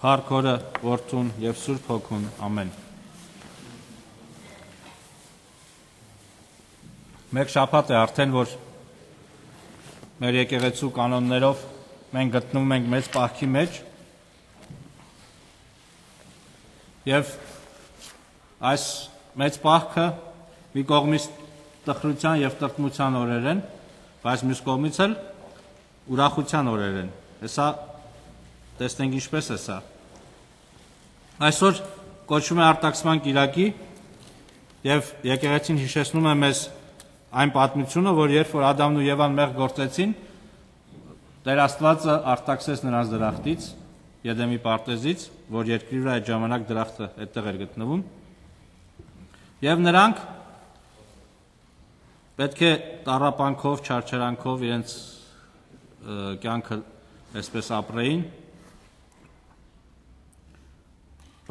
Փառքորը Որդուն եւ Սուրբ Հոգուն։ Ամեն։ Մեկ շաբաթ է արդեն, որ մեր եկեղեցու կանոններով մենք գտնվում ենք մեծ պահքի մեջ եւ այս մեծ պահքը մի կողմից տխրության եւ տրտմության օրեր են, բայց մյուս կողմից էլ ուրախության օրեր են։ Հեսա տեսնենք ինչպես է սա։ Այսօր կոչվում է արտաքսման Կիրակի եւ եկեղեցին հիշեցնում է մեզ այն պատմությունը, որ երբ որ Ադամն ու Եվան մեղ գործեցին, Տեր Աստվածը արտաքսեց նրանց դրախտից, Եդեմի պարտեզից, որ երկրի վրա այդ ժամանակ դրախտը այդտեղ էր գտնվում։ Եվ նրանք պետք է տարապանքով, չարչարանքով իրենց կյանքը այսպես ապրեին,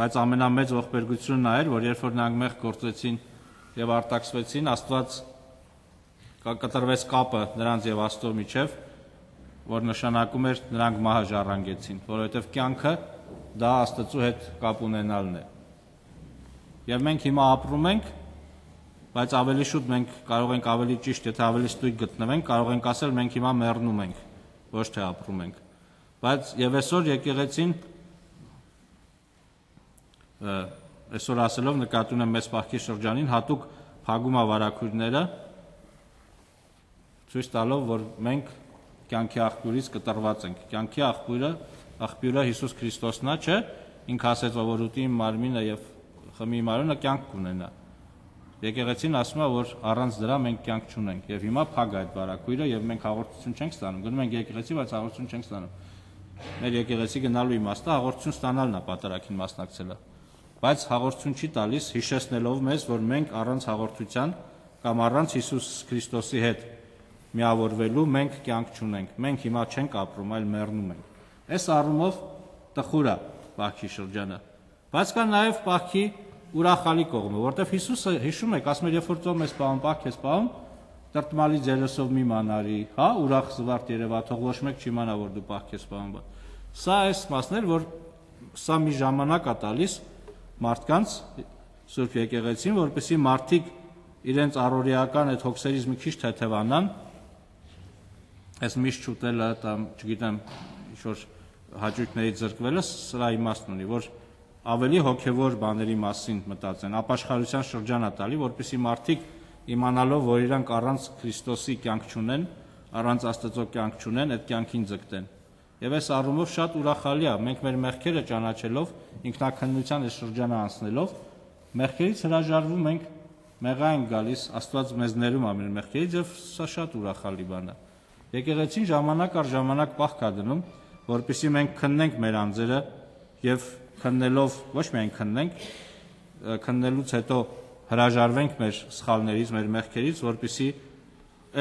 Բայց ամենամեծ ողբերգությունը նա էր, որ երբ որ նրանք մեղ գործեցին եւ արտաքսվեցին, Աստված կտրվեց կապը նրանց եւ Աստծո միջև, որ նշանակում էր նրանք մահը ժառանգեցին, որովհետեւ կյանքը դա Աստծո հետ կապ ունենալն է։ Եվ մենք հիմա ապրում ենք, բայց ավելի շուտ մենք կարող ենք ավելի ճիշտ, եթե ավելի ստույգ գտնվենք, կարող ենք ասել մենք հիմա մեռնում ենք, ոչ թե ապրում ենք։ Բայց եւ այսօր եկեղեցին այսօր ասելով նկատում եմ մեծ պահքի շրջանին հատուկ փագում ավարակույրները ցույց տալով որ մենք կյանքի աղբյուրից կտրված ենք կյանքի աղբյուրը աղբյուրը Հիսուս Քրիստոսն է չէ ինքը ասեց որ ուտի մարմինը եւ խմի մարմինը կյանք կունենա եկեղեցին ասում է որ առանց դրա մենք կյանք չունենք եւ հիմա փագ այդ բարակույրը եւ մենք հաղորդություն չենք ստանում գնում ենք եկեղեցի բայց հաղորդություն չենք ստանում մեր եկեղեցի գնալու իմաստը հաղորդություն ստանալն է պատարակին մասնակցելը բայց հաղորդություն չի տալիս հիշեցնելով մեզ, որ մենք առանց հաղորդության կամ առանց Հիսուս Քրիստոսի հետ միավորվելու մենք կյանք չունենք։ Մենք հիմա չենք ապրում, այլ մեռնում ենք։ Այս առումով տխուր է Բախի շրջանը։ Բայց կա նաև Բախի ուրախալի կողմը, որտեղ Հիսուսը հիշում եք, ասում էր, երբ որ ծոմ ես պահում, Բախ ես պահում, տրտմալի ձերեսով մի մանարի, հա, ուրախ զվարթ երևա, թող ոչ մեկ չիմանա, որ դու Բախ ես պահում։ Սա այս մասներ, որ սա մի ժամանակ է տալիս մարդկանց Սուրբ եկեղեցին, որպեսզի մարդիկ իրենց առօրեական այդ հոգսերից մի քիչ թեթևանան, այս միշտ չուտելը կամ չգիտեմ ինչ որ հաճույքների ձրկվելը սրա իմաստն ունի, որ ավելի հոգևոր բաների մասին մտածեն, ապաշխարության շրջանա տալի, որպեսզի մարդիկ իմանալով, որ իրանք առանց Քրիստոսի կյանք չունեն, առանց Աստծո կյանք չունեն, այդ կյանքին ձգտեն։ Եվ այս առումով շատ ուրախալի է, մենք մեր մեղքերը ճանաչելով, ինքնակնության այս շրջանը անցնելով, մեղքերից հրաժարվում ենք, մեղա ենք գալիս, Աստված մեզ ներում է մեր մեղքերից եւ սա շատ ուրախալի բան է։ Եկեղեցին ժամանակ առ ժամանակ պահ կա դնում, որpիսի մենք քննենք մեր անձերը եւ քննելով ոչ միայն քննենք, քննելուց հետո հրաժարվենք մեր սխալներից, մեր մեղքերից, որpիսի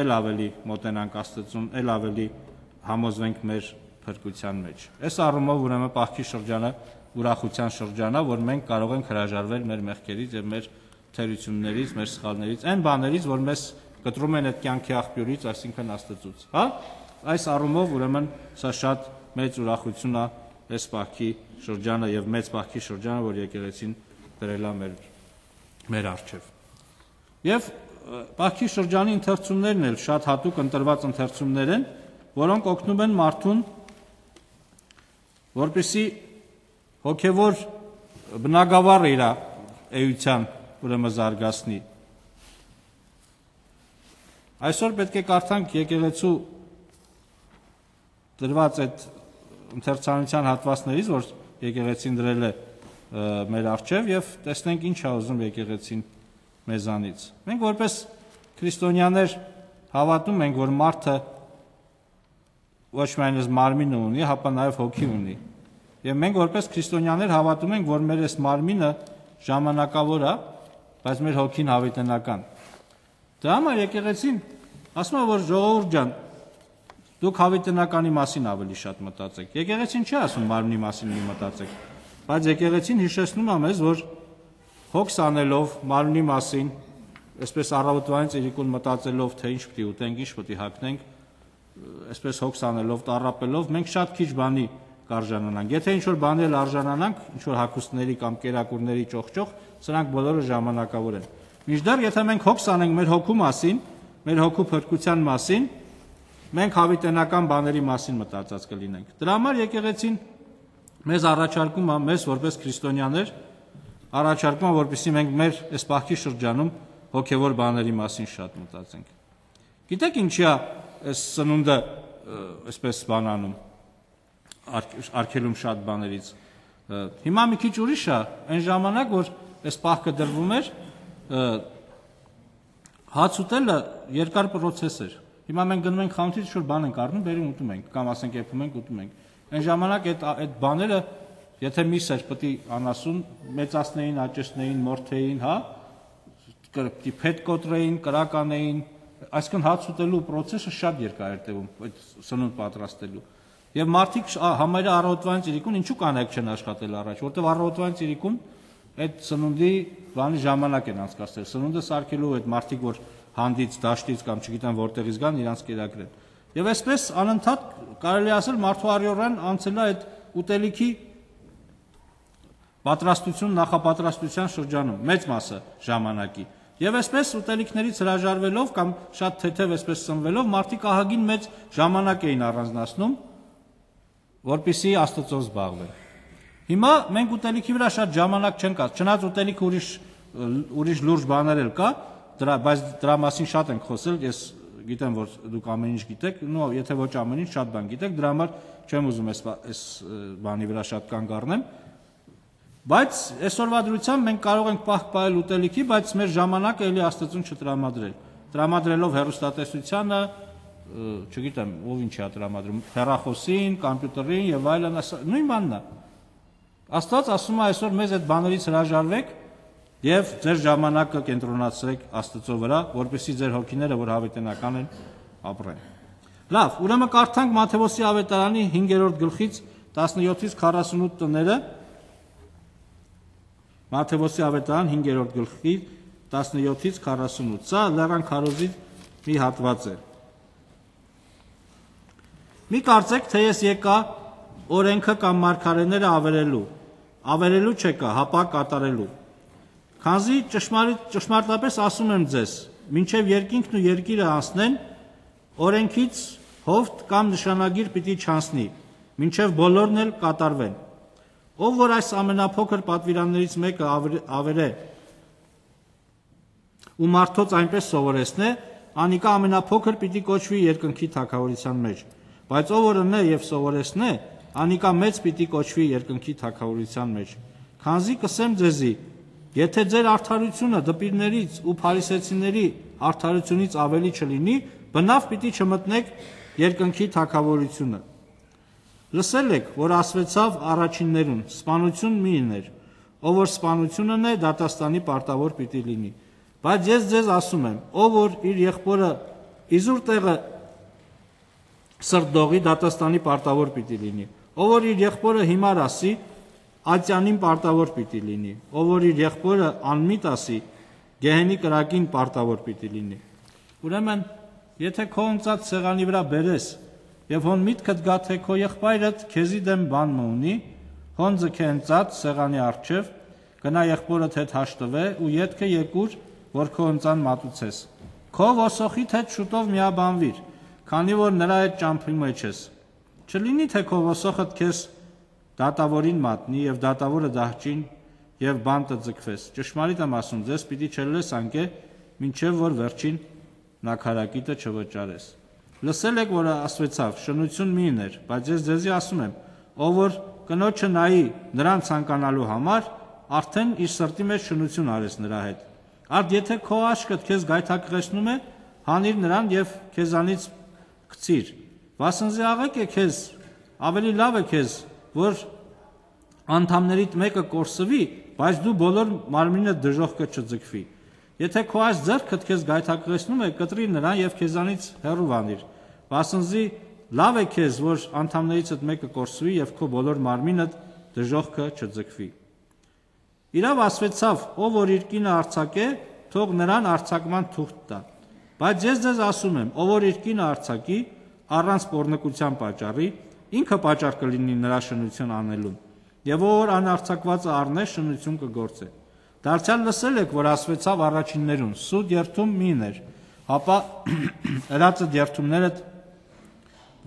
ել ավելի մոտենանք Աստծուն, ել ավելի համոզվենք մեր փրկության մեջ։ Այս առումով ուրեմն պահքի շրջանը ուրախության շրջանա, որ մենք կարող ենք հրաժարվել մեր մեղքերից եւ մեր թերություններից, մեր սխալներից, այն բաներից, որ մեզ կտրում են այդ կյանքի աղբյուրից, այսինքն Աստծուց, հա? Այս առումով ուրեմն սա շատ մեծ ուրախություն է այս պահքի շրջանը եւ մեծ պահքի շրջանը, որ եկեղեցին դրել է մեր մեր արժեվ։ Եվ պահքի շրջանի ընթերցումներն էլ շատ հատուկ ընտրված ընթերցումներ են, որոնք օգնում են մարդուն որպիսի հոգևոր բնագավառը իր էության ուրեմն զարգացնի։ Այսօր պետք է կարդանք եկեղեցու դրված այդ ընթերցանության հատվածներից, որ եկեղեցին դրել է մեր արչև եւ տեսնենք ինչ է ուզում եկեղեցին մեզանից։ Մենք որպես քրիստոնյաներ հավատում ենք, որ մարդը ոչ միայն մարմինը ունի, հապա նաև հոգի ունի։ Եվ մենք որպես քրիստոնյաներ հավատում ենք, որ մեր այս մարմինը ժամանակավոր է, բայց մեր հոգին հավիտենական։ Դրա համար եկեղեցին ասում է, որ ժողովուրդ ջան, դուք հավիտենականի մասին ավելի շատ մտածեք։ Եկեղեցին չի ասում մարմնի մասին մի մտածեք, բայց եկեղեցին հիշեցնում է մեզ, որ հոգս անելով մարմնի մասին, այսպես առավոտվանից իրիկուն մտածելով, թե ինչ է ուտենք, ինչ է հագնենք, այսպես հոգս անելով, տարապելով, մենք շատ քիչ բանի կարժանանանք։ Եթե ինչ որ բանել արժանանանք, ինչ որ հակոստների կամ կերակուրների ճողճող, սրանք բոլորը ժամանակավոր են։ Միջդեռ եթե մենք հոգս անենք մեր հոգու մասին, մեր հոգու փրկության մասին, մենք հավիտենական բաների մասին մտածած կլինենք։ Դրա համար եկեղեցին մեզ առաջարկում է մեզ որպես քրիստոնյաներ առաջարկում է որպեսզի մենք մեր այս բախքի շրջանում հոգևոր բաների մասին շատ մտածենք։ Գիտեք ինչի է այս սնունդը այսպես բանանում արկելում շատ բաներից։ Հիմա մի քիչ ուրիշ է, այն ժամանակ որ այս պահքը դրվում էր հաց ուտելը երկար process էր։ Հիմա մենք գնում ենք խանութից շուտ բան ենք առնում, բերում ուտում ենք, կամ ասենք եփում ենք, ուտում ենք։ Այն ժամանակ այդ այդ բաները եթե միս էր պետք է անասուն մեծացնեին, աճեցնեին, մորթեին, հա, կրկի փետ կոտրեին, կրականեին, այսինքն հաց ուտելու process-ը շատ երկար էր տևում, այդ սնունդ պատրաստելու։ Եվ մարդիկ համարյա առավոտվան ծիրիկուն ինչու կանայք չեն աշխատել առաջ, որտեղ առավոտվան ծիրիկուն այդ սնունդի բանի ժամանակ են անցկացրել։ Սնունդը սարքելու այդ մարդիկ, որ հանդից, դաշտից կամ չգիտեմ որտեղից գան, իրանց կերակրեն։ Եվ այսպես անընդհատ կարելի ասել մարդու արյորան անցել է այդ ուտելիքի պատրաստություն նախապատրաստության շրջանում մեծ մասը ժամանակի Եվ այսպես ուտելիքներից հրաժարվելով կամ շատ թեթև այսպես սնվելով մարդիկ ահագին մեծ ժամանակ էին առանձնացնում, որpիսի Աստծո զբաղվեն։ Հիմա մենք ուտելիքի վրա շատ ժամանակ չենք կա, չնայած ուտելիքը ուրիշ ուրիշ լուրջ բաներ էլ կա, դրա բայց դրա մասին շատ ենք խոսել, ես գիտեմ որ դուք ամեն ինչ գիտեք, նո եթե ոչ ամեն ինչ շատ բան գիտեք, դրա համար չեմ ուզում այս այս բանի վրա շատ կանգ առնեմ, Բայց այսօրվա դրությամբ մենք կարող ենք պահպանել ուտելիքի, բայց մեր ժամանակը էլի Աստծուն չտրամադրել։ Տրամադրելով հեռուստատեսությանը, չգիտեմ, ով ինչ է տրամադրում, հեռախոսին, համբյուտերին եւ այլն, նույն բանն է։ Աստված ասում է այսօր մեզ այդ բաներից հրաժարվեք եւ ձեր ժամանակը կենտրոնացրեք Աստծո վրա, որպեսզի ձեր հոգիները, որ հավիտենական են, ապրեն։ Լավ, ուրեմն կարդանք Մատթեոսի ավետարանի 5-րդ գլխից 17-ից 48 տները Մատթեոսի ավետարան 5-րդ գլխի 17-ից 48։ Սա լեռան քարոզի մի հատված է։ Մի կարծեք, թե ես եկա օրենքը կամ մարգարեները ավերելու։ Ավերելու չեկա, հապա կատարելու։ Քանզի ճշմարիտ ճշմարտապես ասում եմ ձեզ, մինչև երկինքն ու երկիրը անցնեն, օրենքից հովտ կամ նշանագիր պիտի չանցնի, մինչև բոլորն էլ կատարվեն։ Ով որ այս ամենափոքր պատվիրաններից մեկը ավերե ու մարդոց այնպես սովորեցնե, անիկա ամենափոքր պիտի կոչվի երկնքի թակավորության մեջ։ Բայց ով որ ունե եւ սովորեցնե, անիկա մեծ պիտի կոչվի երկնքի թակավորության մեջ։ Քանզի կսեմ ձեզի, եթե ձեր արդարությունը դպիրներից ու փարիսեցիների արդարությունից ավելի չլինի, բնավ պիտի չմտնեք երկնքի թակավորությունը։ Լսել եք, որ ասվեցավ առաջիններուն. սպանություն մի իներ, ով որ սպանություն ունե, դատաստանի պարտավոր պիտի լինի։ Բայց ես ձեզ ասում եմ, ով որ իր եղբորը իզուր տեղը սրտողի դատաստանի պարտավոր պիտի լինի։ Ով որ իր եղբորը հիմար ասի, ատյանին պարտավոր պիտի լինի։ Ով որ իր եղբորը անմիտ ասի, գեհենի կրակին պարտավոր պիտի լինի։ Ուրեմն, եթե քո ընծած սեղանի վրա բերես Եվ հոն միտքդ գա թե քո եղբայրդ քեզի դեմ բան մունի, հոն ձգենցած սեղանի արջև, գնա եղբորդ հետ հաշտվե ու յետքը եկուր, որ քո ընծան մատուցես։ Քո ոսոխիդ հետ շուտով միաբանվիր, քանի որ նրա հետ ճամփի մեջ ես։ Չլինի թե քո ոսոխդ քեզ դատավորին մատնի եւ դատավորը դահճին եւ բանտը ձգվես։ Ճշմարիտ եմ ասում, ձեզ պիտի չլես անկե, ինչեւ որ վերջին նակարակիտը չվճարես։ Լսել եք, որ ասվեցավ. շնություն մի ներ, բայց ես ձեզի ասում եմ, ով որ կնոջը նայի նրան ցանկանալու համար, արդեն իր սրտի մեջ շնություն արես նրա հետ։ Արդ եթե քո աշկը քեզ գայթակղեցնում է, հանիր նրան եւ քեզանից գցիր։ Վասնզի աղեք է քեզ, ավելի լավ է քեզ, որ անդամներիդ մեկը կորսվի, բայց դու բոլոր մարմինը դժողքը չձգվի։ Եթե քո այս ձեռքը քեզ գայթակղեցնում է, կտրի նրան եւ քեզանից հեռու վանիր։ Վասնզի լավ է քեզ, որ անդամներիցդ մեկը կորսվի եւ քո բոլոր մարմինդ դժողքը չձգվի։ Իրավ ասվեցավ, ով որ իր կինը արցակե, թող նրան արցակման թուղթ տա։ Բայց ես ձեզ ասում եմ, ով որ իր կինը արցակի, առանց պորնկության պատճառի, ինքը պատճառ կլինի նրա շնություն անելուն։ Եվ որ անարցակվածը առնե շնություն կգործե։ Դարձյալ լսել եք, որ ասվեցավ առաջիններուն. սուտ երթում միներ, ապա ըրացը երթումները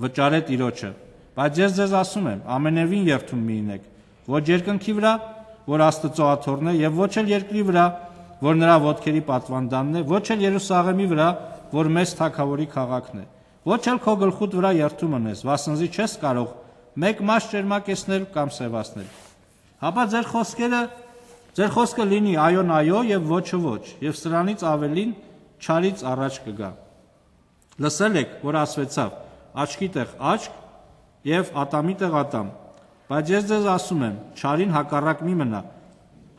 վճարե տիրոջը։ Բայց ես ձեզ ասում եմ, ամենևին երթում մի ինեք, ոչ երկնքի վրա, որ Աստծո աթոռն է, եւ ոչ էլ երկրի վրա, որ նրա ոտքերի պատվանդանն է, ոչ էլ Երուսաղեմի վրա, որ մեծ թակավորի քաղաքն է։ Ոչ էլ քո գլխուդ վրա երթում ունես, վասնզի չես կարող մեկ մաս ճերմակեցնել կամ սևացնել։ Հապա ձեր խոսքերը ձեր խոսքը լինի այոն այո եւ ոչը ոչ, եւ սրանից ավելին չարից առաջ կգա։ Լսել եք, որ ասվեցավ. աչքի տեղ աչք եւ ատամի տեղ ատամ։ Բայց ես ձեզ ասում եմ, չարին հակառակ մի մնա։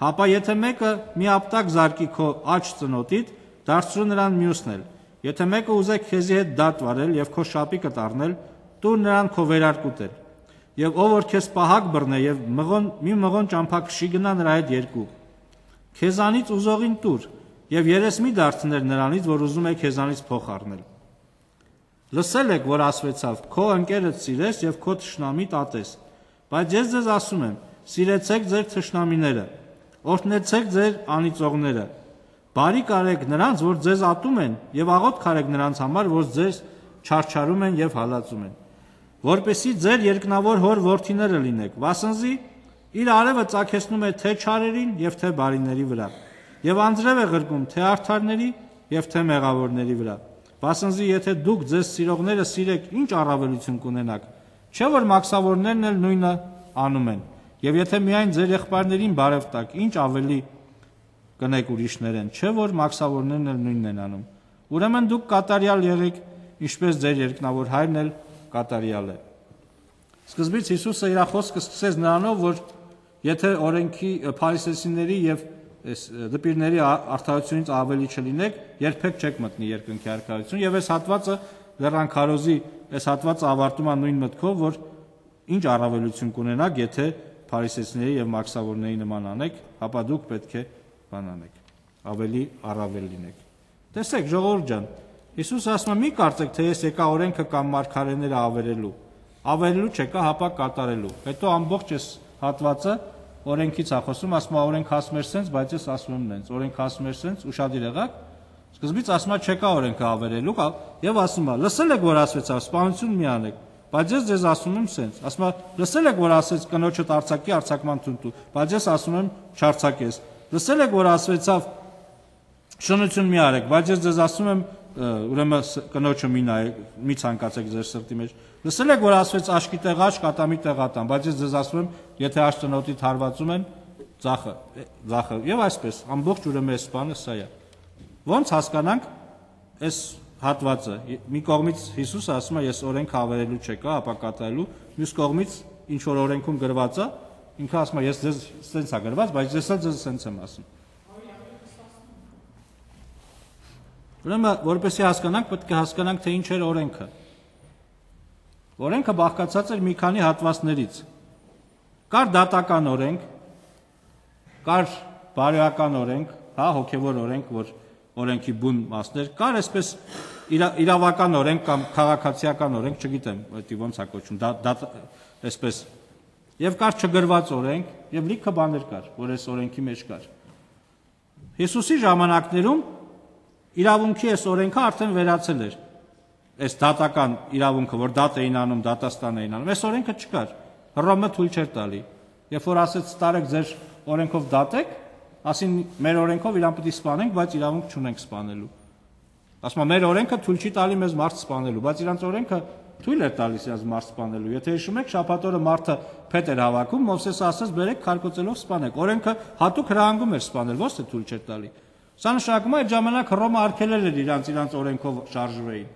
Հապա եթե մեկը մի ապտակ զարկի քո աչ ծնոտիդ, դարձրու նրան մյուսն էլ։ Եթե մեկը ուզե քեզի հետ դատ վարել եւ քո շապիկը տառնել, տուր նրան քո վերարկուտել։ Եվ ով որ քեզ պահակ բռնե եւ մղոն մի մղոն ճամփակշի գնա նրա հետ երկու։ Քեզանից ուզողին տուր եւ երես մի դարձներ նրանից, որ ուզում է քեզանից փոխ առնել։ Լսել եք, որ ասվեցավ. քո ընկերդ սիրես եւ քո թշնամի տատես։ Բայց ես ձեզ ասում եմ, սիրեցեք ձեր թշնամիները, օրհնեցեք ձեր անիծողները, բարի կարեք նրանց, որ ձեզ ատում են, եւ աղոտ քարեք նրանց համար, որ ձեզ չարչարում են եւ հալածում են որպեսի ձեր երկնավոր հոր որդիները լինեք, վասնզի իր արևը ծակեցնում է թե չարերին եւ թե բարիների վրա, եւ անձրև է ղրկում թե արդարների եւ թե մեղավորների վրա։ Վասնզի եթե դուք ձեզ սիրողները սիրեք, ինչ առավելություն կունենաք, չէ՞ որ մաքսավորներն էլ նույնը անում են։ Եվ եթե միայն ձեր եղբայրներին բարև տաք, ինչ ավելի կնեք ուրիշներեն, չէ՞ որ մաքսավորներն էլ նույնն են անում։ Ուրեմն դուք կատարյալ եղեք, ինչպես ձեր երկնավոր հայրն էլ կատարյալ է։ Սկզբից Հիսուսը իր խոսքը սկսեց նրանով, որ եթե օրենքի փարիսեցիների եւ դպիրների արդարությունից ավելի չլինեք, երբեք չեք մտնի երկնքի արքայություն եւ այս հատվածը Լեռան Քարոզի այս հատվածը ավարտում է նույն մտքով, որ ինչ առավելություն կունենաք, եթե փարիսեցիների եւ մաքսավորների նման անեք, ապա դուք պետք է բան անեք, ավելի առավել լինեք։ Տեսեք, ժողովուրդ ջան, Հիսուս ասում է՝ մի կարծեք, թե ես եկա օրենքը կամ մարգարեները ավերելու։ Ավերելու չեկա, հապա կատարելու։ Հետո ամբողջ այս հատվածը օրենքից է խոսում, ասում է օրենք ասում էր սենց, բայց ես ասում եմ նենց։ Օրենք ասում էր սենց, ուշադիր եղաք։ Սկզբից ասում է չեկա օրենքը ավերելու, եւ ասում է՝ լսել եք, որ ասվեցավ, սպանություն մի անեք։ Բայց ես ձեզ ասում եմ սենց։ Ասում է՝ լսել եք, որ ասեց կնոջը արցակի արցակման թունտու, բայց ես ասում եմ չարցակես։ Լսել եք, որ ասվեցավ շնություն մի արեք, բայց ես ձեզ ասում եմ ուրեմն կնոջը մի նայ մի ցանկացեք ձեր սրտի մեջ լսել եք որ ասվեց աշկի տեղ աշկ ատամի տեղ ատամ բայց ես ձեզ ասում եմ եթե աշտնոտի թարվածում են ծախը ծախը եւ այսպես ամբողջ ուրեմն այս բանը սա է ո՞նց հասկանանք այս հատվածը մի կողմից Հիսուսը ասում է ես օրենք հավերելու չեկա ապա կատարելու մյուս կողմից ինչ որ օրենքում գրված է ինքը ասում է ես ձեզ սենց է գրված բայց ես էլ ձեզ սենց եմ ասում Ուրեմն, որպեսզի հասկանանք, պետք է հասկանանք, թե ինչ էր օրենքը։ Օրենքը բաղկացած էր մի քանի հատվածներից։ Կար դատական օրենք, կար բարոյական օրենք, հա, հոգևոր օրենք, որ օրենքի բուն մասներ, կար այսպես իրավական օրենք կամ քաղաքացիական օրենք, չգիտեմ, դա ոնց է կոչվում, դա դա այսպես եւ կար չգրված օրենք եւ լիքը բաներ կար, որ այս օրենքի մեջ կար։ Հիսուսի ժամանակներում իրավունքի այս օրենքը արդեն վերացել էր։ Այս դատական իրավունքը, որ դատ էին անում, դատաստան էին անում, այս օրենքը չկար։ Հռոմը թույլ չէր տալի։ Երբ որ ասեց տարեք ձեր օրենքով դատեք, ասին մեր օրենքով իրան պետք է սպանենք, բայց իրավունք չունենք սպանելու։ Ասում է մեր օրենքը թույլ չի տալի մեզ մարդ սպանելու, բայց իրանց օրենքը թույլ էր տալիս իրաց մարդ սպանելու։ Եթե հիշում եք, շաբաթօրը մարդը փետ էր հավաքում, Մովսեսը ասաց՝ «Բերեք քարկոծելով սպանեք»։ Օրենքը հատուկ հրահանգում էր սպանել, ոչ թե թույլ չէր տալի։ Սա նշանակում է այդ ժամանակ Հռոմը արգելել էր իրանց իրանց օրենքով շարժվեին։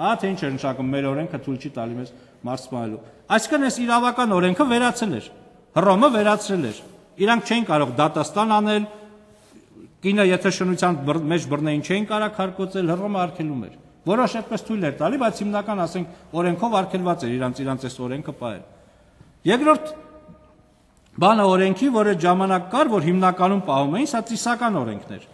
Ահա թե ինչ է նշանակում մեր օրենքը թույլ չի տալի մեզ մարդ սպանելու։ Այսինքն այս իրավական օրենքը վերացել էր։ Հռոմը վերացրել էր։ Իրանք չէին կարող դատաստան անել, կինը եթե շնության մեջ բռնեին չէին կարող քարկոծել, Հռոմը արգելում էր։ Որոշ այդպես թույլ էր տալի, բայց հիմնական ասենք օրենքով արգելված էր իրանց իրանց այս օրենքը պահել։ Երկրորդ բանը օրենքի, որը ժամանակ կար, որ հիմնականում պահում էին, սա ծիսական օրենքներ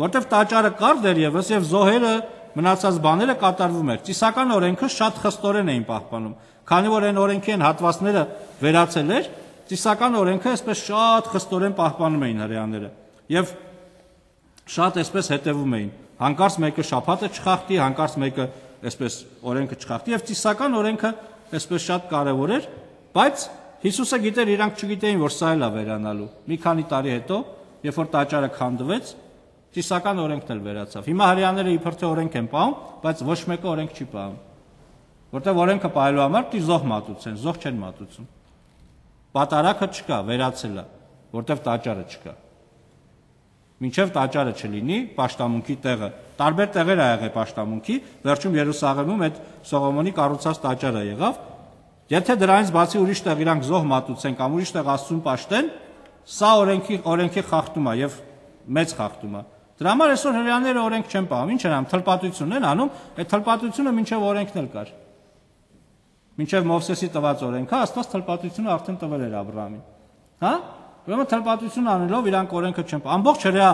Որտեվ տաճարը կար դերևս եւ զոհերը մնացած բաները կատարվում էր։ Ծիսական օրենքը շատ խստորեն էին պահպանում։ Քանի որ այն օրենքի են հատվածները վերացել էր, ծիսական օրենքը այսպես շատ խստորեն պահպանում էին հрьяաները եւ շատ այսպես հետեւում էին։ Հանկարծ մեկը շափաթը չխախտի, հանկարծ մեկը այսպես օրենքը չխախտի եւ ծիսական օրենքը այսպես շատ կարեւոր էր, բայց Հիսուսը գիտեր, իրանք չգիտեին, որ սա էլ է վերանալու։ Մի քանի տարի հետո, երբ որ տաճարը քանդվեց, Տիսական օրենքն էլ վերացավ։ Հիմա հрьяաները իբր թե օրենք են պահում, բայց ոչ մեկը օրենք չի պահում։ Որտեվ օրենքը պահելու համար պիտի զոհ մատուցեն, զոհ չեն մատուցում։ Պատարակը չկա, վերացել է, որտեվ տաճարը չկա։ Մինչև տաճարը չլինի, աշտամունքի տեղը, տարբեր տեղեր ա եղել աշտամունքի, վերջում Երուսաղեմում այդ Սողոմոնի կառուցած տաճարը եղավ, Եթե դրանից բացի ուրիշ տեղ իրանք զոհ մատուցեն կամ ուրիշ տեղ աստծուն պաշտեն, սա օրենքի օրենքի խախտում է եւ մեծ խախտում է։ Դրա համար այսօր հրեաները օրենք չեն պահում, ինչ են անում, թլպատություն են անում, այդ թլպատությունը մինչև օրենքն էլ կար։ Մինչև Մովսեսի տված օրենքը հա, Աստված թլպատությունը արդեն տվել էր Աբրահամին։ Հա? Ուրեմն թլպատություն անելով իրանք օրենքը չեն պահում։ Ամբողջ հրեա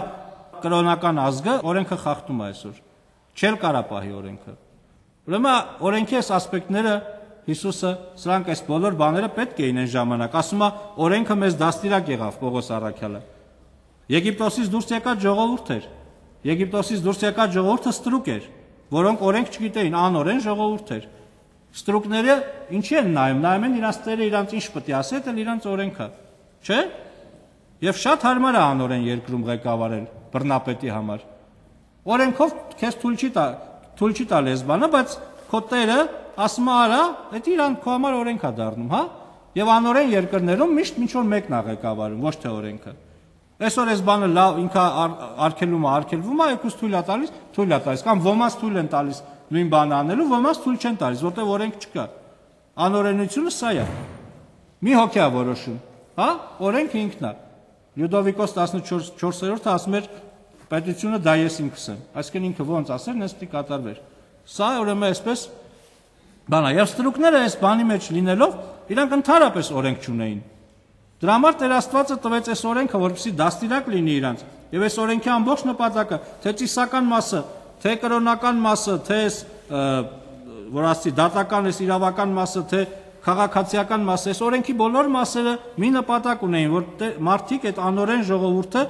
կրոնական ազգը օրենքը խախտում է այսօր։ Չէր կարա պահի օրենքը։ Ուրեմն օրենքի այս ասպեկտները Հիսուսը սրանք այս բոլոր բաները պետք էին այն ժամանակ։ Ասում է օրենքը մեզ դաստիարակ եղավ Պողոս Արաքյալը։ Եգիպտոսից դուրս եկած ժողովուրդ էր։ Եգիպտոսից դուրս եկած ժողովուրդը ստրուկ էր, որոնք օրենք չգիտեին, անօրեն ժողովուրդ էր։ Ստրուկները ինչի են նայում, նայում են իրանց տերը իրանց ինչ պետք է ասել, էլ իրանց օրենքը։ Չէ՞։ Եվ շատ հարմար է անորեն երկրում ղեկավարել բռնապետի համար։ Օրենքով քեզ թույլ չի տա, թույլ չի տա լեզբանը, բայց քո տերը ասում է արա, դա իրան քո համար օրենք է դառնում, հա? Եվ անորեն երկրներում միշտ ինչ որ մեկն է ղեկավարում, ոչ թե օրենքը։ Այսօր այս բանը լավ ինքա արկելում է, արկելվում է, եկուս թույլ է տալիս, թույլ է տալիս, կամ ոմանց թույլ են տալիս նույն բանը անելու, ոմանց թույլ չեն տալիս, որտեղ օրենք չկա։ Անօրենությունը սա է։ Մի հոգի է որոշում, հա? Օրենքը ինքն է։ Լյուդովիկոս 14-րդը ասում էր պետությունը դա ես ինքս եմ։ Այսինքն ինքը ոնց ասեր, նես պիտի կատարվեր։ Սա ուրեմն այսպես բանա, եւ ստրուկները այս բանի մեջ լինելով իրանք ընդհանրապես օրենք չունեին։ Դրա համար Տեր Աստվածը տվեց այս օրենքը, որպեսզի դաստիարակ լինի իրանց։ Եվ այս օրենքի ամբողջ նպատակը, թե ծիսական մասը, թե կրոնական մասը, թե այս որ ասի դատական այս իրավական մասը, թե քաղաքացիական մասը, այս օրենքի բոլոր մասերը մի նպատակ ունեին, որ մարդիկ այդ անօրեն ժողովուրդը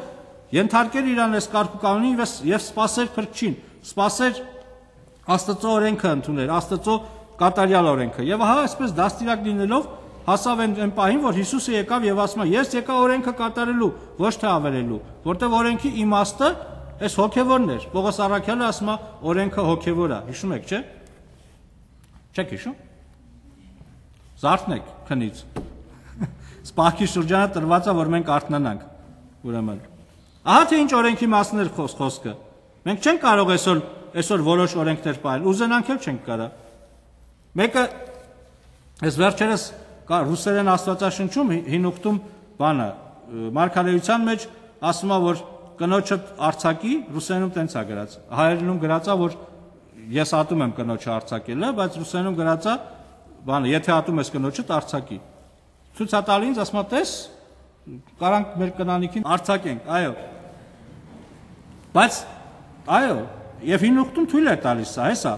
ենթարկեր իրան այս կարգ կանոնին եւ սпасեր փրկչին, սпасեր Աստծո օրենքը ընդունել, Աստծո կատարյալ օրենքը։ Եվ հա այսպես դաստիարակ լինելով հասավ այն այն պահին, որ Հիսուսը եկավ եւ ասում է. «Ես եկա օրենքը կատարելու, ոչ թե ավերելու», որտեղ օրենքի իմաստը այս հոգևորն էր։ Պողոս Արաքյալը ասում է, օրենքը հոգևոր է։ Հիշում եք, չէ՞։ Չեք հիշում։ Զարթնեք քնից։ Սպահքի շրջանը տրված է, որ մենք արթնանանք։ Ուրեմն։ Ահա թե ինչ օրենքի մասն էր խոսքը։ Մենք չենք կարող այսօր այսօր որոշ օրենքներ պահել, ուզենանք էլ չենք կարա։ Մեկը այս վերջերս կա ռուսերեն աստվածաշնչում հինուկտում բանը մարգարեության մեջ ասում է որ կնոջը արցակի ռուսերենում տենց է գրած. Հայերենում գրածա որ ես ատում եմ կնոջը արցակելը բայց ռուսերենում գրածա բանը, եթե ատում ես կնոջը, դարձակի։ Ցույց է տալի ինձ, ասում է, տես, կարանք մեր կնանիքին արցակենք, այո։ Բայց այո, եւ հին ուխտում թույլ է տալիս սա, հեսա։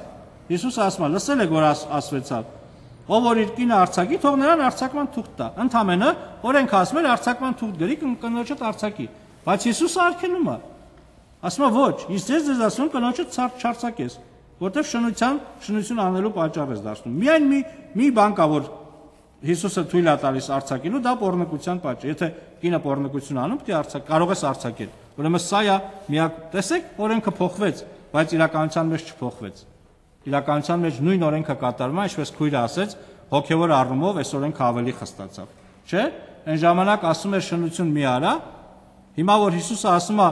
Հիսուսը ասում է, լսել եք որ ասվեցավ։ Ով որ իր կինը արցակի, թող նրան արցակման թուղթ տա։ Ընդամենը օրենքը ասում է արցակման թուղթ գրի կնոջը արցակի։ Բայց Հիսուսը արգելում է։ Ասում է ոչ, ես ձեզ ասում կնոջը չարցակես որտեղ շնության շնություն անելու պատճառ ես դարձնում։ Միայն մի մի բան կա, որ Հիսուսը թույլ է տալիս արցակելու, դա pornokության պատճառ։ Եթե կինը pornokություն անում, պետք է արցակ, կարող ես արցակել։ Ուրեմն սա է միակ, տեսեք, օրենքը փոխվեց, բայց իրականության մեջ չփոխվեց։ Իրականության մեջ նույն օրենքը կատարվում է, ինչպես քույրը ասեց, հոգևոր առումով այս օրենքը ավելի խստացավ։ Չէ՞։ Այն ժամանակ ասում էր շնություն մի արա, Հիմա որ Հիսուսը ասում է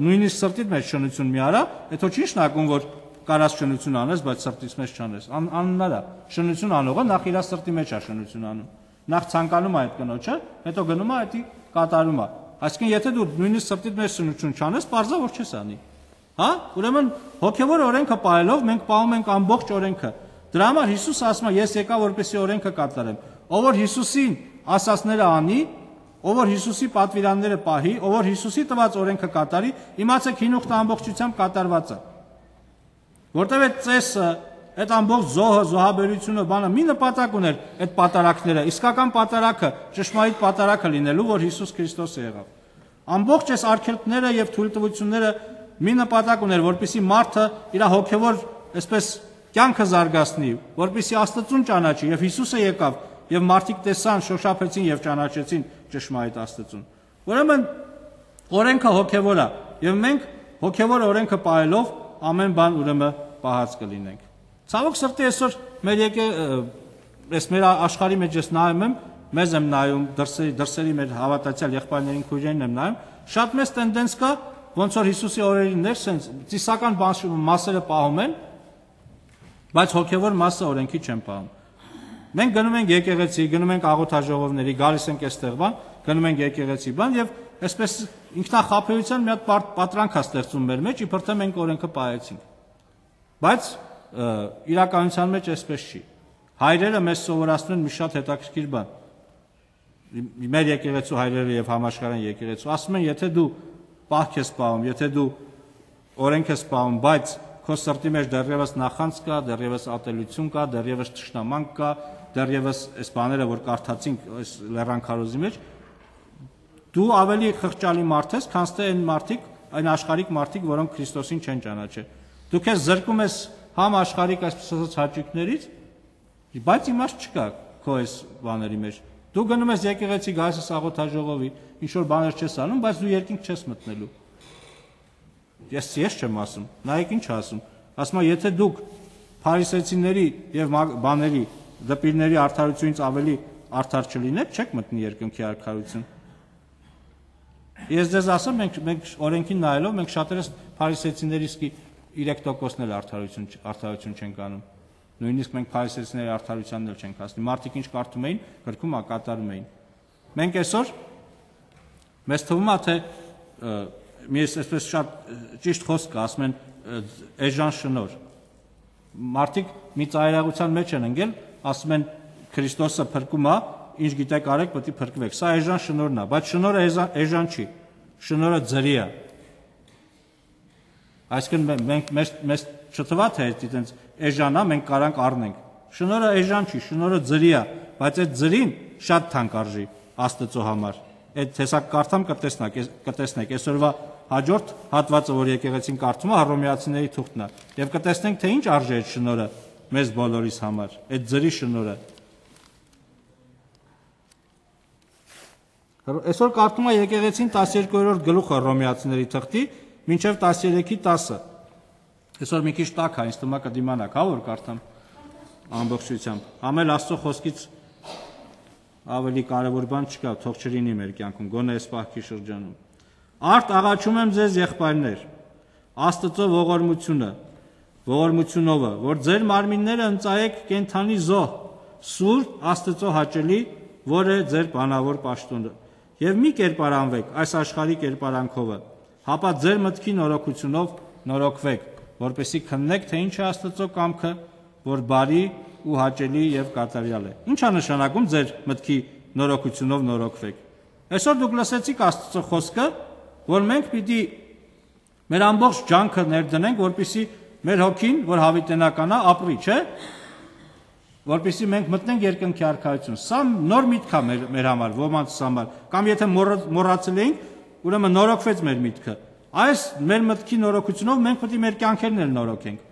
նույնիսկ սրտիդ մեջ շնություն մի արա, դա չի նշանակում որ կարած շնություն անես, բայց սրտից մեջ չանես։ Ան, աննար է։ Շնություն անողը նախ իր սրտի մեջ է շնություն անում։ Նախ ցանկանում է այդ կնոջը, հետո գնում է այդի կատարում է։ Այսինքն եթե դու նույնիսկ սրտիդ մեջ շնություն չանես, parza որ չես անի։ Հա? Ուրեմն հոգևոր օրենքը ողելով մենք պահում ենք ամբողջ օրենքը։ Դրա համար Հիսուսը ասում է, ես եկա որպեսի օրենքը կատարեմ։ Ով որ Հիսուսին ասածները անի, ով որ Հիսուսի պատվիրանները պահի, ով որ Հիսուսի տված օրենքը կատարի, իմացեք հին ուխտը ամբողջությամբ կատարված է։ Որտեւ այդ ծեսը, այդ ամբողջ զոհը, զոհաբերությունը, բանը մի նպատակ ուներ այդ պատարակները, իսկական պատարակը, ճշմարիտ պատարակը լինելու, որ Հիսուս Քրիստոսը եղավ։ Ամբողջ այս արգելքները եւ թույլտվությունները մի նպատակ ուներ, որպիսի մարդը իր հոգեվոր այսպես կյանքը զարգացնի, որպիսի Աստծուն ճանաչի եւ Հիսուսը եկավ եւ մարդիկ տեսան, շոշափեցին եւ ճանաչեցին ճշմարիտ Աստծուն։ Ուրեմն օրենքը հոգեվոր է եւ մենք հոգեվոր օրենքը ողելով ամեն բան ուրեմն պահած կլինենք։ Ցավոք սրտի այսօր մեր եկե այս մեր աշխարհի մեջ ես նայում եմ, մեզ եմ նայում, դրսերի դրսերի մեր հավատացյալ եղբայրներին քույրերին եմ նայում, շատ մեծ տենդենս կա, ոնց որ Հիսուսի օրերի ներ sense ծիսական մասերը պահում են, բայց հոգեվոր մասը օրենքի չեն պահում։ Մենք գնում ենք եկեղեցի, գնում ենք աղոթաժողովների, գալիս ենք այստեղ բան, գնում ենք եկեղեցի բան եւ այսպես ինքնախապեյության մի հատ պատրանք է ստեղծում մեր մեջ, իբր թե մենք օրենքը պահեցինք։ Բայց իրականության մեջ այսպես չի։ Հայրերը մեզ սովորացնում են մի շատ հետաքրքիր բան։ Մեր եկեղեցու հայրերը եւ համաշխարհային եկեղեցու ասում են, եթե դու պահք ես պահում, եթե դու օրենք ես պահում, բայց քո սրտի մեջ դեռևս նախանց կա, դեռևս ատելություն կա, դեռևս ճշտամանք կա, դեռևս այս բաները, որ կարդացինք այս լեռան քարոզի մեջ, դու ավելի խղճալի մարդ ես, քան թե այն մարդիկ, այն աշխարհիկ մարդիկ, որոնք Քրիստոսին չեն ճանաչել։ Դու քեզ զրկում ես համ աշխարհիկ այսպես ասած հաճույքներից, բայց իմաստ չկա քո այս բաների մեջ։ Դու գնում ես եկեղեցի գալիս ես աղոթաժողովի, ինչ որ բաներ չես անում, բայց դու երկինք չես մտնելու։ Ես ես չեմ ասում, նայեք ինչ ասում։ Ասում եմ, եթե դուք փարիսեցիների եւ բաների դպիրների արդարությունից ավելի արդար չլինեք, չեք մտնի երկնքի արքայություն։ Ես ձեզ ասեմ, մենք մենք օրենքին նայելով մենք շատերս փարիսեցիների իսկի 3%-ն էլ արդարություն արդարություն չենք անում։ Նույնիսկ մենք փարիսեցիների արդարությանն էլ չենք հասնի։ Մարդիկ ինչ կարդում էին, գրքում ակատարում էին։ Մենք այսօր մեզ թվում է թե մի այսպես շատ ճիշտ խոսք ասում են էժան շնոր։ Մարդիկ մի ծայրահեղության մեջ են ընկել, ասում են Քրիստոսը փրկում է, ինչ գիտեք արեք, պետք է փրկվեք։ Սա էժան շնորհն է, բայց շնորհը էժան չի։ Շնորհը ձրի է։ Այսինքն մենք մեզ մեզ չթվա թե այդպես էժան է, մենք կարանք առնենք։ Շնորհը էժան չի, շնորհը ձրի է, բայց այդ ձրին շատ թանկ արժի Աստծո համար։ Այդ տեսակ կարդամ կտեսնակ, կտեսնեք այսօրվա հաջորդ հատվածը, որ եկեղեցին կարդում է, հռոմեացիների թուղթն է։ Եվ կտեսնենք, թե ինչ արժե այդ շնորհը մեզ բոլորիս համար, այդ ձրի շնորհը։ Այսօր կարդում է եկեղեցին 12-րդ գլուխը Հռոմեացիների թղթի, մինչև 13-ի 10-ը։ Այսօր մի քիչ տակ է, ինձ թվում է կդիմանաք, հա որ կարդամ ամբողջությամբ։ Ամել Աստծո խոսքից ավելի կարևոր բան չկա, թող չլինի մեր կյանքում, գոնե այս պահքի շրջանում։ Արդ աղաչում եմ ձեզ եղբայրներ, Աստծո ողորմությունը, ողորմությունովը, որ ձեր մարմինները ընծայեք կենթանի զոհ, սուրբ Աստծո հաճելի, որը ձեր բանավոր պաշտոնը։ Եվ մի կերպարանվեք այս աշխարհի կերպարանքովը, հապա ձեր մտքի նորոգությունով նորոգվեք, որպեսի քննեք, թե ինչ է Աստծո կամքը, որ բարի ու հաճելի եւ կատարյալ է։ Ինչ է նշանակում ձեր մտքի նորոգությունով նորոգվեք։ Այսօր դուք լսեցիք Աստծո խոսքը, որ մենք պիտի մեր ամբողջ ջանքը ներդնենք, որպեսի Մեր հոգին, որ հավիտենական է, ապրի, չէ՞։ Որպեսզի մենք մտնենք երկնքի արքայություն։ Սա նոր միտք է մեր մեր համար, ոմանց համար։ Կամ եթե մոռացել էինք, ուրեմն նորոգվեց մեր միտքը։ Այս մեր մտքի նորոգությունով մենք պետք է մեր կյանքերն էլ նորոգենք։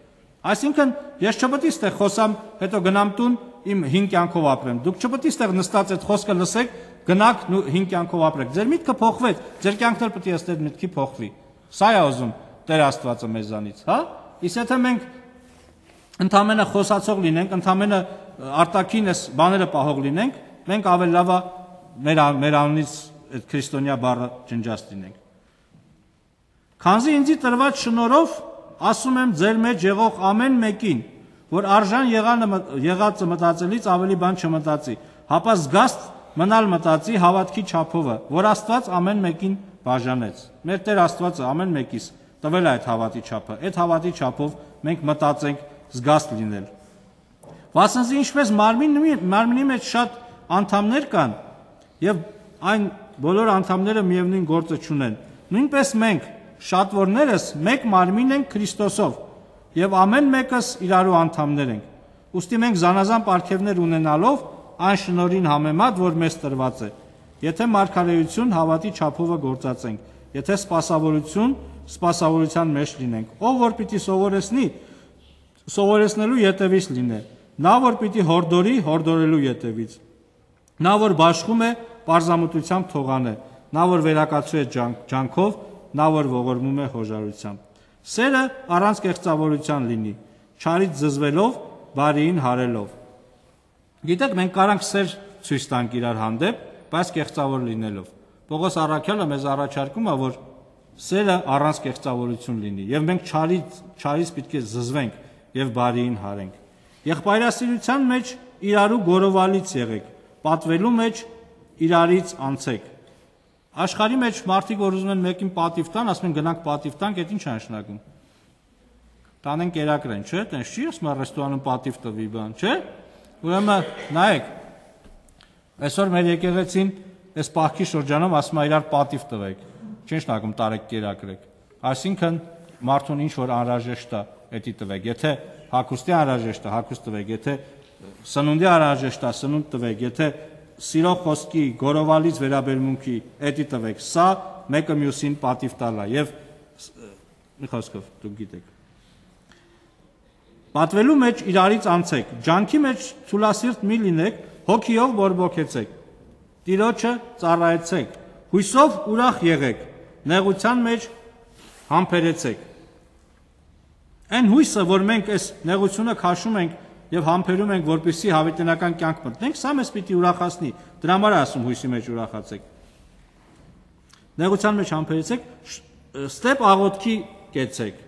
Այսինքն ես չպետք է ստեղ խոսամ, հետո գնամ տուն իմ հին կյանքով ապրեմ։ Դուք չպետք է ստեղ նստած այդ խոսքը լսեք, գնաք ու հին կյանքով ապրեք։ Ձեր միտքը փոխվեց, ձեր կյանքն էլ պետք է ըստ այդ միտքի փոխվի։ Սա է ուզում Տեր Աստվածը մեզանից, հա՞։ Իսկ եթե մենք ընդամենը խոսացող լինենք, ընդամենը արտակին էս բաները պահող լինենք, մենք ավելի լավա մեր մեր անունից այդ քրիստոնյա բառը ջնջած լինենք։ Քանզի ինձի տրված շնորով ասում եմ ձեր մեջ եղող ամեն մեկին, որ արժան եղածը մտածելից ավելի բան չմտածի, հապա զգաստ մնալ մտածի հավատքի չափովը, որ Աստված ամեն մեկին բաժանեց։ Մեր Տեր Աստվածը ամեն մեկիս տվել է այդ հավատի չափը։ Այդ հավատի չափով մենք մտածենք զգաստ լինել։ Վասնզի ինչպես մարմինի մարմինի մեջ շատ անդամներ կան եւ այն բոլոր անդամները միևնույն գործը չունեն։ Նույնպես մենք Շատվորներս մեկ մարմին ենք Քրիստոսով եւ ամեն մեկս իրարու անդամներ ենք։ Ոստի մենք զանազան պարգևներ ունենալով այն շնորհին համեմատ, որ մեզ տրված է։ Եթե մարգարեություն հավատի չափովը գործածենք, եթե սпасավորություն սпасավորության մեջ լինենք, ով որ պիտի սովորեսնի, սովորեսնելու յետևից լինե։ Նա որ պիտի հորդորի, հորդորելու յետևից։ Նա որ բաշխում է, պարզամտությամբ թողանե։ Նա որ վերակացու է ջանքով, նա որ ողորմում է հոժարությամբ։ Սերը առանց կեղծավորության լինի, չարից զզվելով, բարիին հարելով։ Գիտեք, մենք կարանք սեր ցույց տանք իրար հանդեպ, բայց կեղծավոր լինելով։ Պողոս Արաքյալը մեզ առաջարկում է, որ սերը առանց կեղծավորություն լինի, եւ մենք չարից չարից է զզվենք եւ բարիին հարենք։ Եղբայրասիրության մեջ իրարու գորովալից եղեք, պատվելու մեջ իրարից անցեք։ Աշխարհի մեջ մարդիկ որ ուզում են մեկին պատիվ տան, ասում են գնանք պատիվ տանք, այդ ինչ է նշանակում։ Տանեն կերակրեն, չէ՞, տենց չի ասում ռեստորանում պատիվ տվի բան, չէ՞։ Ուրեմն նայեք, այսօր մեր եկեղեցին այս պահքի շրջանում ասում է իրար պատիվ տվեք։ Չի նշանակում տարեք կերակրեք։ Այսինքն մարդուն ինչ որ անհրաժեշտ է, դա տվեք։ Եթե հակոստի անհրաժեշտ է, հակոստ տվեք, եթե սնունդի անհրաժեշտ է, սնունդ տվեք, եթե սիրո խոսքի, գորովալից վերաբերմունքի էդի տվեք։ Սա մեկը մյուսին պատիվ տալա եւ մի խոսքով դուք գիտեք։ Պատվելու մեջ իրարից անցեք, ջանքի մեջ ցուլասիրտ մի լինեք, հոգիով բորբոքեցեք։ Տիրոջը ծառայեցեք, հույսով ուրախ եղեք, նեղության մեջ համբերեցեք։ Այն հույսը, որ մենք այս նեղությունը քաշում ենք եւ համբերում ենք, որպիսի հավիտենական կյանք մտնենք, սա մեզ պիտի ուրախացնի։ Դրա համար ասում հույսի մեջ ուրախացեք։ Նեղության մեջ համբերեցեք, ստեպ աղոթքի կեցեք։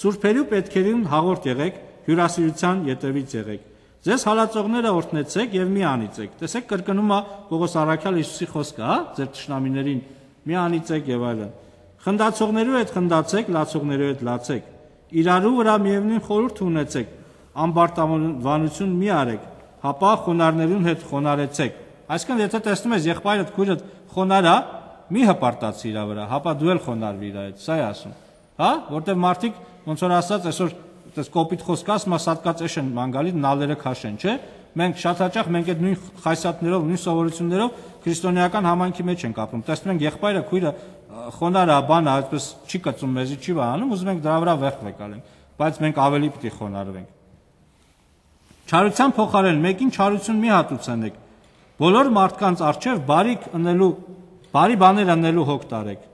Սուրբերու պետքերին հաղորդ եղեք, հյուրասիրության յետևից եղեք։ Ձեզ հալածողները օրհնեցեք եւ մի անիծեք։ Տեսեք կրկնում է Պողոս Արաքյալ Հիսուսի խոսքը, հա, ձեր ճշնամիներին մի անիծեք եւ այլն։ Խնդացողներու հետ խնդացեք, լացողներու հետ լացեք իրարու վրա միևնույն խորհուրդ ունեցեք, ամբարտավանություն մի արեք, հապա խոնարներուն հետ խոնարեցեք։ Այսինքն եթե տեսնում ես եղբայրդ քույրդ խոնար է, մի հպարտացի իր վրա, հապա դու էլ խոնարվի իր հետ, սա է ասում։ Հա, որտեղ մարդիկ ոնց որ ասած այսօր դες կոպիտ խոսք ասում, ասածկած էշեն մանգալի նալերը քաշեն, չէ՞։ Մենք շատ հաճախ մենք այդ նույն խայսատներով, նույն սովորություններով քրիստոնեական համայնքի մեջ ենք ապրում։ Տեսնում ենք եղբայրը քույրը խոնարհ բանը այդպես չի կծում մեզի չի բանում, ուզում ենք դրա վրա վեղվեք ալենք, բայց մենք ավելի պիտի խոնարհվենք։ Չարության փոխարեն մեկին չարություն մի հատուցանեք։ Բոլոր մարդկանց արժև բարիք ընելու, բարի բաներ ընելու հոգ տարեք։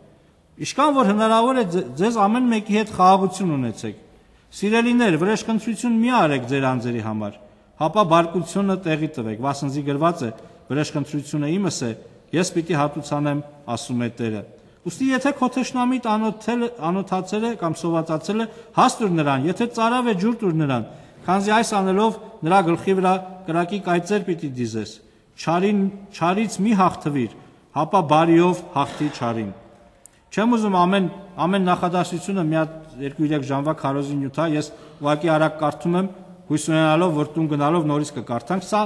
Իշքան որ հնարավոր է ձեզ ամեն մեկի հետ խաղաղություն ունեցեք։ Սիրելիներ, վրեժխնդրություն մի արեք ձեր անձերի համար, հապա բարկությունը տեղի տվեք։ Վասնզի գրված է. վրեժխնդրությունը իմս է, ես պիտի հատուցանեմ, ասում է Տերը։ Ոստի եթե քո թշնամիտ անոթել անոթացել է կամ սովածացել է, հաստուր նրան, եթե ծարավ է ջուր տուր նրան, քանզի այս անելով նրա գլխի վրա կրակի կայծեր պիտի դիզես։ Չարին չարից մի հաղթվիր, հապա բարիով հաղթի չարին։ Չեմ ուզում ամեն ամեն նախադասությունը մի հատ 2-3 ժամվա քարոզի նյութա, ես ուղակի արագ կարդում եմ, հույս ունենալով, որ տուն գնալով նորից կկարդանք, սա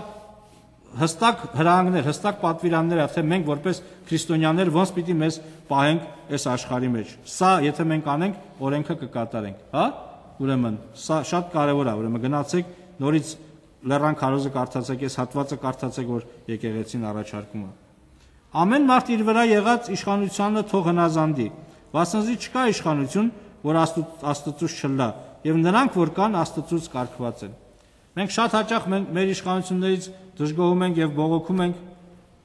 հստակ հրահանգներ, հստակ պատվիրաններ է, թե մենք որպես քրիստոնյաներ ոնց պիտի մեզ պահենք այս աշխարհի մեջ։ Սա եթե մենք անենք, օրենքը կկատարենք, հա? Ուրեմն, սա շատ կարևոր է, ուրեմն գնացեք նորից լեռան քարոզը կարդացեք, այս հատվածը կարդացեք, որ եկեղեցին առաջարկում է։ Ամեն մարդ իր վրա եղած իշխանությանը թող հնազանդի։ Վասնզի չկա իշխանություն, որ Աստծուց չլա, եւ նրանք, որ կան, Աստծուց կարգված են։ Մենք շատ հաճախ մեր իշխանություններից դժգոհում ենք եւ բողոքում ենք,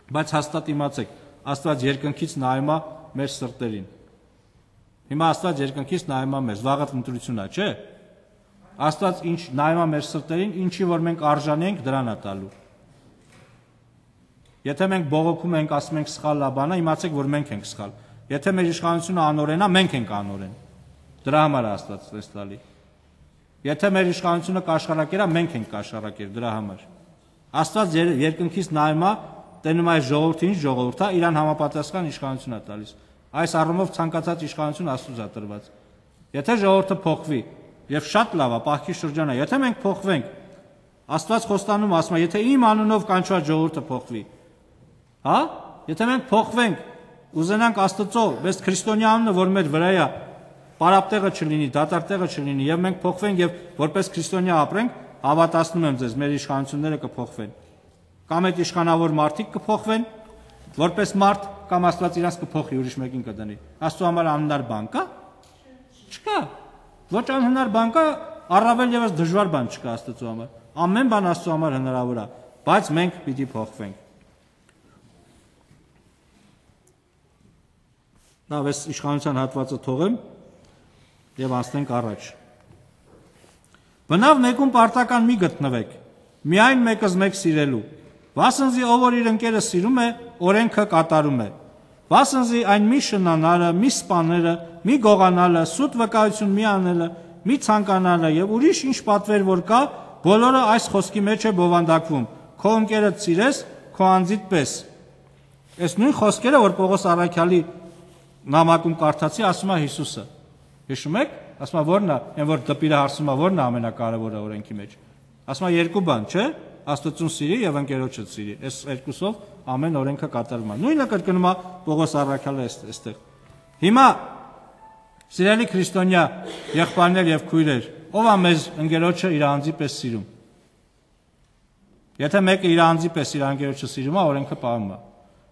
բայց հաստատ իմացեք, Աստված երկնքից նայում է մեր սրտերին։ Հիմա Աստված երկնքից նայում է մեզ, վաղը ընտրությունա, չէ՞։ Աստված ինչ նայում է մեր սրտերին, ինչի որ մենք արժանի ենք, դրան է տալու։ Եթե մենք բողոքում ենք, ասում ենք սխալ է բանը, իմացեք, որ մենք ենք սխալ։ Եթե մեր իշխանությունը անօրեն է, մենք ենք անօրեն։ Դրա համար է Աստված ցես տալի։ Եթե մեր իշխանությունը կաշխարակերա, մենք ենք կաշխարակեր դրա համար։ Աստված երկնքից նայում է, տենում է ժողովրդին, ժողովուրդը իրան համապատասխան իշխանություն է տալիս։ Այս առումով ցանկացած իշխանություն Աստծո է տրված։ Եթե ժողովուրդը փոխվի, եւ շատ լավ է, պահքի շրջանը, եթե մենք փոխվենք, Աստված խոստանում ասում է, եթե իմ անունով կանչված ժողովուրդը փոխվի, հա? Եթե մենք փոխվենք, ուզենանք Աստծո, բայց քրիստոնյանունը, որ մեր վրա է, Պարապտեղը չլինի, դատարտեղը չլինի եւ մենք փոխվենք եւ որպես քրիստոնյա ապրենք, հավատացնում եմ ձեզ, մեր իշխանությունները կփոխվեն։ Կամ այդ իշխանավոր մարդիկ կփոխվեն, որպես մարդ կամ Աստված իրանց կփոխի ուրիշ մեկին կդնի։ Աստծո համար անհնար բան կա։ Չկա։ Ոչ անհնար բան կա, առավել եւս դժվար բան չկա Աստծո համար։ Ամեն բան Աստծո համար հնարավոր է, բայց մենք պիտի փոխվենք։ Լավ, այս իշխանության հատվածը թողեմ եւ անցնենք առաջ։ Բնավ մեկում պարտական մի գտնվեք, միայն մեկս մեկ սիրելու։ Վասնզի ով որ իր ընկերը սիրում է, օրենքը կատարում է։ Վասնզի այն մի շնանալը, մի սպանելը, մի գողանալը, սուտ վկայություն մի անելը, մի ցանկանալը եւ ուրիշ ինչ պատվեր որ կա, բոլորը այս խոսքի մեջ է բովանդակվում։ Քո ընկերը սիրես, քո անձիդ պես։ Այս նույն խոսքերը, որ Պողոս Արաքյալի նամակում կարդացի, ասում է Հիսուսը։ Հիշում եք, ասում է ո՞րն է, այն որ դպիրը հարցում է ո՞րն է ամենակարևորը օրենքի մեջ։ Ասում է երկու բան, չէ՞, Աստծուն սիրի եւ ընկերոջը սիրի։ Այս երկուսով ամեն օրենքը կատարվում է։ Նույնը կրկնում է Պողոս Առաքյալը այստեղ։ Հիմա սիրելի քրիստոնյա եղբայրներ եւ քույրեր, ով է մեզ ընկերոջը իր անձի պես սիրում։ Եթե մեկը իր անձի պես իր ընկերոջը սիրում է, օրենքը պահում է։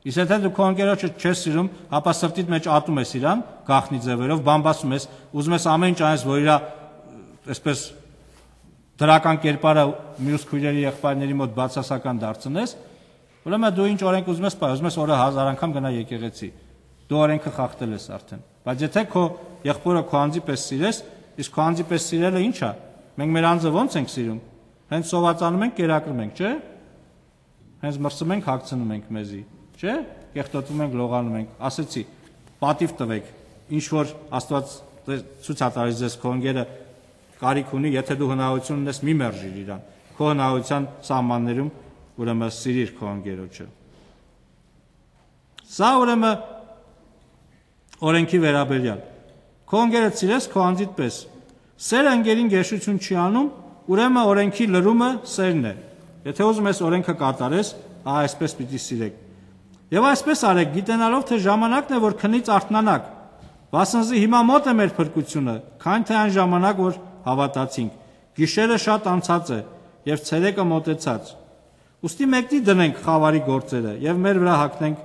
Իսկ եթե դու քո ընկերոջը չես սիրում, ապա սրտիդ մեջ ատում ես իրան, գախնի ձևերով, բամբասում ես, ուզում ես ամեն ինչ անես, որ իրա այսպես դրական կերպարը մյուս քույրերի եղբայրների մոտ բացասական դարձնես, ուրեմն դու ինչ օրենք ուզում ես, ուզում ես օրը 1000 անգամ գնա եկեղեցի։ Դու օրենքը խախտել ես արդեն։ Բայց եթե քո եղբորը քո անձի պես սիրես, իսկ քո անձի պես սիրելը ի՞նչ է։ Մենք մեր անձը ո՞նց ենք սիրում։ Հենց սովածանում ենք, կերակրում ենք, չէ՞։ Հենց մրսում ենք, հագցնում ենք մեզի չէ՞։ Կեղտոտվում ենք, լողանում ենք։ Ասեցի, պատիվ տվեք, ինչ որ Աստված ցույց է տալիս ձեզ քո ընկերը կարիք ունի, եթե դու հնարավորություն ունես, մի մերժիր իրան։ Քո հնարավորության սահմաններում ուրեմն սիրիր քո ընկերոջը։ Սա ուրեմն օրենքի վերաբերյալ։ Քո ընկերը սիրես քո անձիդ պես։ Սերը ընկերին գեշություն չի անում, ուրեմն օրենքի լրումը սերն է։ Եթե ուզում ես օրենքը կատարես, այսպես պիտի սիրեք Եվ այսպես արեք, գիտենալով թե ժամանակն է, որ քնից արթնանաք։ Վասնզի հիմա մոտ է մեր փրկությունը, քան թե այն ժամանակ, որ հավատացինք։ Գիշերը շատ անցած է եւ ցերեկը մոտեցած։ Ոստի մեկնի դնենք խավարի գործերը եւ մեր վրա հակնենք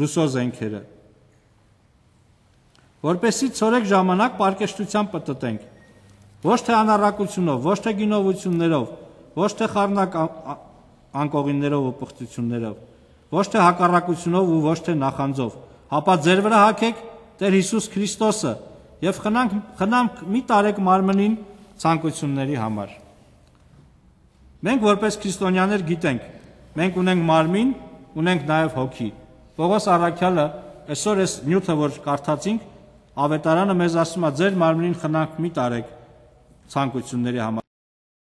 լուսո զենքերը։ Որպեսի ցորեք ժամանակ պարկեշտությամբ պատտենք։ Ոչ թե անառակությունով, ոչ թե գինովություններով, ոչ թե խառնակ անկողիններով ու պղծություններով ոչ թե հակառակությունով ու ոչ թե նախանձով, հապա ձեր վրա հագեք Տեր Հիսուս Քրիստոսը եւ խնանք խնանք մի տարեք մարմնին ցանկությունների համար։ Մենք որպես քրիստոնյաներ գիտենք, մենք ունենք մարմին, ունենք նաև հոգի։ Պողոս Արաքյալը այսօր այս նյութը որ կարդացինք, ավետարանը մեզ ասում է ձեր մարմնին խնանք մի տարեք ցանկությունների համար